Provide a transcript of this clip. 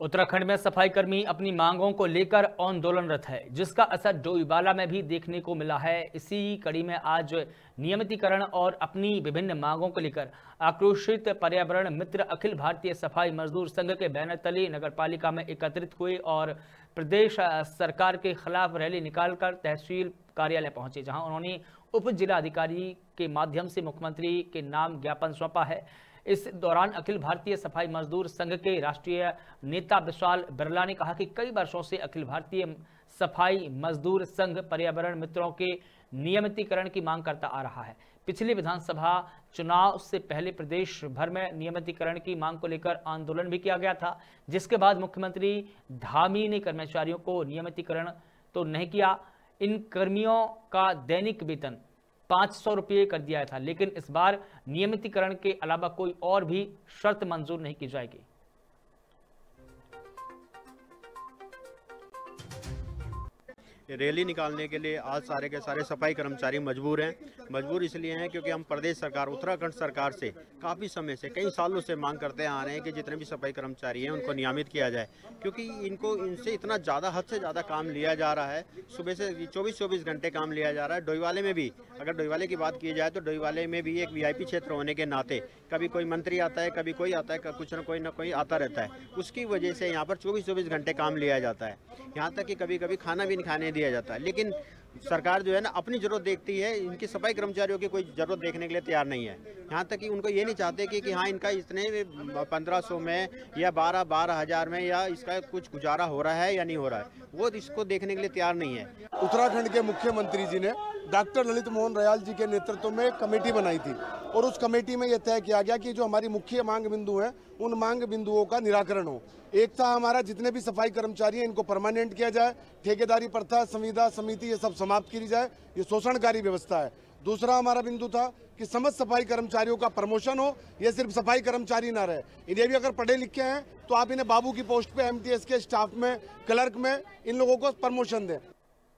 उत्तराखंड में सफ़ाई कर्मी अपनी मांगों को लेकर आंदोलनरत है, जिसका असर डोईवाला में भी देखने को मिला है। इसी कड़ी में आज नियमितीकरण और अपनी विभिन्न मांगों को लेकर आक्रोशित पर्यावरण मित्र अखिल भारतीय सफ़ाई मजदूर संघ के बैनर तले नगर पालिका में एकत्रित हुए और प्रदेश सरकार के खिलाफ रैली निकालकर तहसील कार्यालय पहुँचे, जहाँ उन्होंने उप जिलाधिकारी के माध्यम से मुख्यमंत्री के नाम ज्ञापन सौंपा है। इस दौरान अखिल भारतीय सफ़ाई मजदूर संघ के राष्ट्रीय नेता विशाल बिरला ने कहा कि कई वर्षों से अखिल भारतीय सफ़ाई मजदूर संघ पर्यावरण मित्रों के नियमितीकरण की मांग करता आ रहा है। पिछले विधानसभा चुनाव से पहले प्रदेश भर में नियमितीकरण की मांग को लेकर आंदोलन भी किया गया था, जिसके बाद मुख्यमंत्री धामी ने कर्मचारियों को नियमितीकरण तो नहीं किया। इन कर्मियों का दैनिक वेतन पाँच सौ रुपये कर दिया था, लेकिन इस बार नियमितीकरण के अलावा कोई और भी शर्त मंजूर नहीं की जाएगी। रैली निकालने के लिए आज सारे के सारे सफ़ाई कर्मचारी मजबूर हैं। मजबूर इसलिए हैं क्योंकि हम प्रदेश सरकार, उत्तराखंड सरकार से काफ़ी समय से, कई सालों से मांग करते आ रहे हैं कि जितने भी सफ़ाई कर्मचारी हैं उनको नियमित किया जाए। क्योंकि इनको, इनसे इतना ज़्यादा हद से ज़्यादा काम लिया जा रहा है। सुबह से चौबीस चौबीस घंटे काम लिया जा रहा है। डोईवाले में भी, अगर डोईवाले की बात की जाए तो डोईवाले में भी एक वीआईपी क्षेत्र होने के नाते कभी कोई मंत्री आता है, कभी कोई आता है कुछ ना कोई ना कोई आता रहता है। उसकी वजह से यहाँ पर चौबीस चौबीस घंटे काम लिया जाता है। यहाँ तक कि कभी कभी खाना भी नहीं खाने दिया जाता है। लेकिन सरकार जो है ना अपनी ज़रूरत देखती है इनकी सफ़ाई कर्मचारियों की कोई ज़रूरत देखने के लिए तैयार नहीं है। यहाँ तक कि उनको ये नहीं चाहते कि, कि हाँ इनका इतने पंद्रह सौ में या बारह बारह हज़ार में या इसका कुछ गुजारा हो रहा है या नहीं हो रहा है वो इसको देखने के लिए तैयार नहीं है। उत्तराखंड के मुख्यमंत्री जी ने डॉक्टर ललित मोहन रयाल जी के नेतृत्व में कमेटी बनाई थी और उस कमेटी में यह तय किया गया कि जो हमारी मुख्य मांग बिंदु हैं उन मांग बिंदुओं का निराकरण हो। एक था हमारा जितने भी सफ़ाई कर्मचारी हैं इनको परमानेंट किया जाए ठेकेदारी प्रथा संविदा समिति ये सब समाप्त की जाए, ये शोषणकारी व्यवस्था है। दूसरा हमारा बिंदु था कि समस्त सफ़ाई कर्मचारियों का प्रमोशन हो, ये सिर्फ़ सफ़ाई कर्मचारी ना रहे। इन्हें भी अगर पढ़े लिखे हैं तो आप इन्हें बाबू की पोस्ट पे एमटीएस के स्टाफ में क्लर्क में, इन लोगों को प्रमोशन दें।